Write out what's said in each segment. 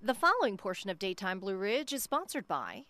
The following portion of Daytime Blue Ridge is sponsored by.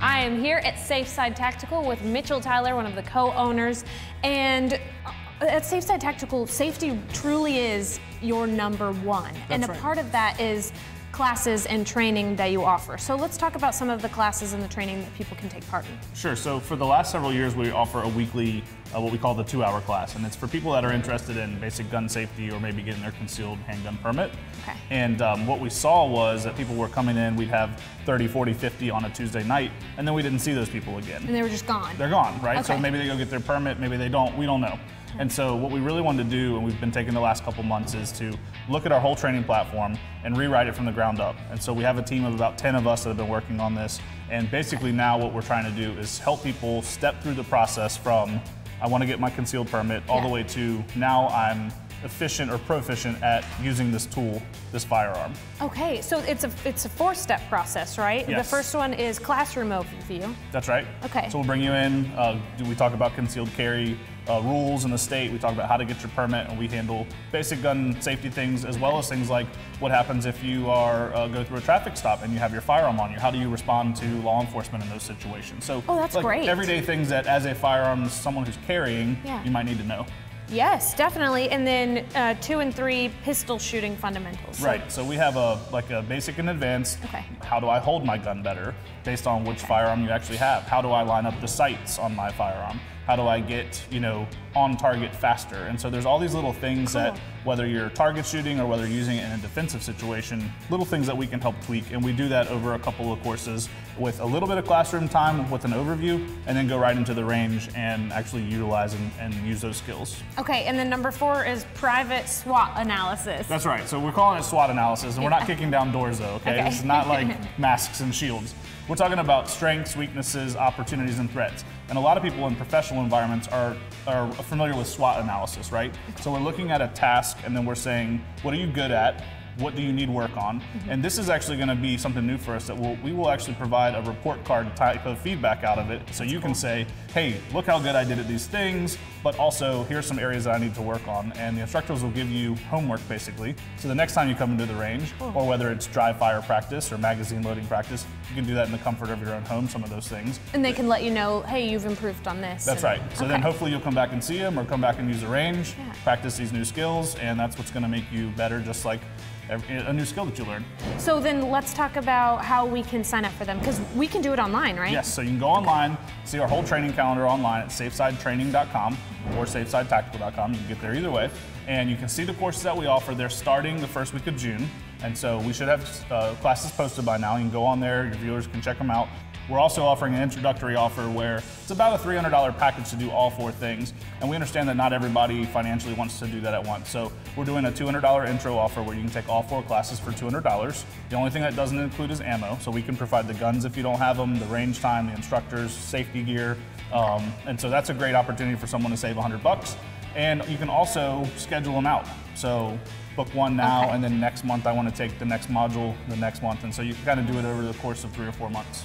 I am here at Safeside Tactical with Mitchell Tyler, one of the co-owners, and uh, at Safeside Tactical, safety truly is your number one. and a right. part of that is classes and training that you offer. So let's talk about some of the classes and the training that people can take part in. Sure. So for the last several years, we offer a weekly, uh, what we call the two-hour class, and it's for people that are interested in basic gun safety or maybe getting their concealed handgun permit. Okay. And um, what we saw was that people were coming in. We'd have 30, 40, 50 on a Tuesday night, and then we didn't see those people again. And they were just gone. They're gone, right? So maybe they go get their permit, maybe they don't. We don't know. And so what we really wanted to do, and we've been taking the last couple months, is to look at our whole training platform and rewrite it from the ground up. And so we have a team of about 10 of us that have been working on this. And basically now what we're trying to do is help people step through the process from I want to get my concealed permit all the way to now I'm efficient or proficient at using this tool, this firearm. Okay, so it's a it's a four-step process, right? Yes. The first one is classroom overview. That's right. Okay. So we'll bring you in. Uh, do we talk about concealed carry uh, rules in the state? We talk about how to get your permit, and we handle basic gun safety things as well as things like what happens if you are uh, go through a traffic stop and you have your firearm on you. How do you respond to law enforcement in those situations? So, Oh, that's like, great. Everyday things that, as a firearm, someone who's carrying, Yeah. you might need to know. Yes, definitely. And then uh, two and three pistol shooting fundamentals. Right. So we have a like a basic and advanced. Okay. How do I hold my gun better based on which firearm you actually have? How do I line up the sights on my firearm? How do I get you know on target faster? And so there's all these little things that whether you're target shooting or whether you're using it in a defensive situation, little things that we can help tweak, and we do that over a couple of courses with a little bit of classroom time with an overview, and then go right into the range and actually utilize and, and use those skills. Okay, and then number four is private SWOT analysis. That's right. So we're calling it SWOT analysis, and we're not kicking down doors, though. Okay, Okay. is not like masks and shields. We're talking about strengths, weaknesses, opportunities, and threats. And a lot of people in professional environments are are familiar with SWOT analysis, right? So we're looking at a task, and then we're saying, what are you good at? What do you need work on? Mm-hmm. And this is actually going to be something new for us that we'll, we will actually provide a report card type of feedback out of it. So you can say, hey, look how good I did at these things, but also here's some areas that I need to work on. And the instructors will give you homework basically. So the next time you come into the range, or whether it's dry fire practice or magazine loading practice, you can do that in the comfort of your own home, some of those things. and they can let you know, hey, you've improved on this. That's and- right. So then hopefully you'll come back and see them or come back and use the range, Yeah. practice these new skills, and that's what's going to make you better, just like a new skill that you learn. So then let's talk about how we can sign up for them because we can do it online, right? Yes, so you can go online, see our whole training calendar online at safesidetraining.com or safesidetactical.com. You can get there either way. And you can see the courses that we offer. They're starting the first week of June. And so we should have uh, classes posted by now. You can go on there, your viewers can check them out. We're also offering an introductory offer where it's about a $300 package to do all four things. And we understand that not everybody financially wants to do that at once. So we're doing a $200 intro offer where you can take all four classes for $200. The only thing that doesn't include is ammo. So we can provide the guns if you don't have them, the range time, the instructors, safety gear. Um, and so that's a great opportunity for someone to save 100 bucks. And you can also schedule them out. So book one now, Okay. and then next month I want to take the next module the next month. And so you can kind of do it over the course of three or four months.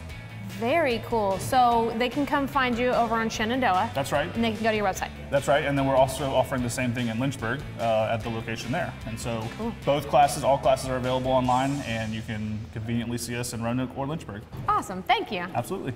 Very cool. So they can come find you over on Shenandoah. That's right. And they can go to your website. That's right, and then we're also offering the same thing in Lynchburg uh, at the location there. And so both classes, all classes are available online, and you can conveniently see us in Roanoke or Lynchburg. Awesome. Thank you. Absolutely.